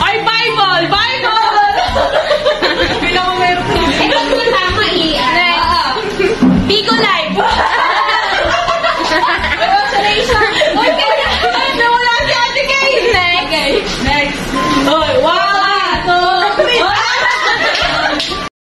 Ay, Bible! Bible! Hindi ako meron. Eh, kung matama, i-ano. Bigo Live! Revelation!